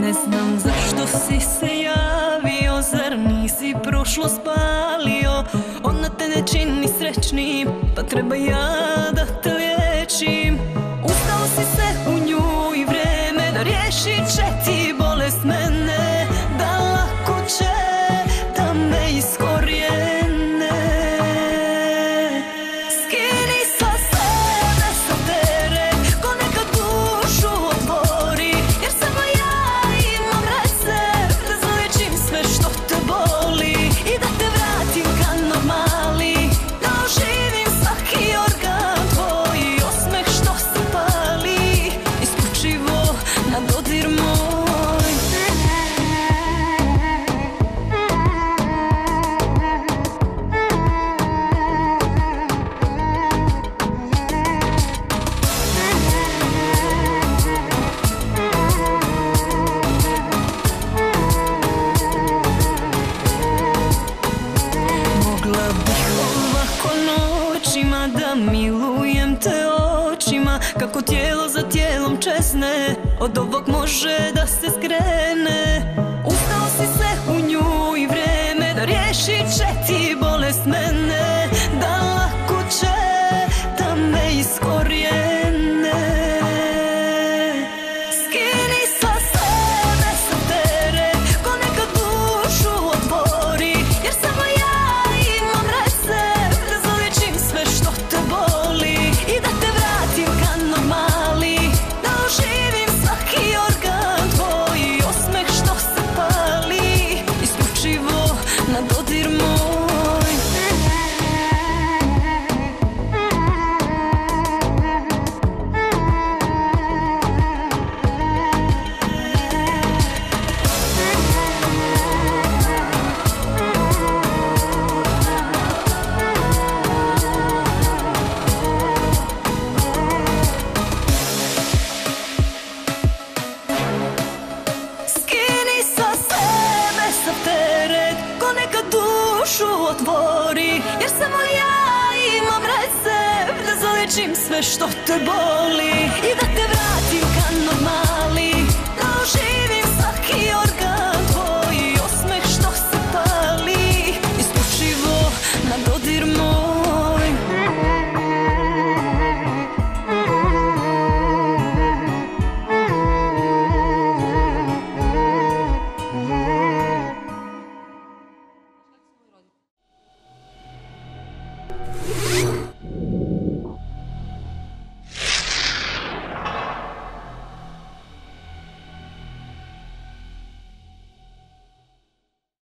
Ne znam zašto si se javio, zar nisi prošlo spalio? Ona te ne čini srećnim, pa treba ja da te liječim. Ustao si se u nju i vreme da riješi će ti bolest mene milujem te očima Kako tijelo za tijelom česne Od ovog može da se skrene. Ustao si se u nju i vreme Da riješit će ti Did dušu otvori Jer samo ja imam recept Da zalečim sve što te boli. I da te vratim kad normali you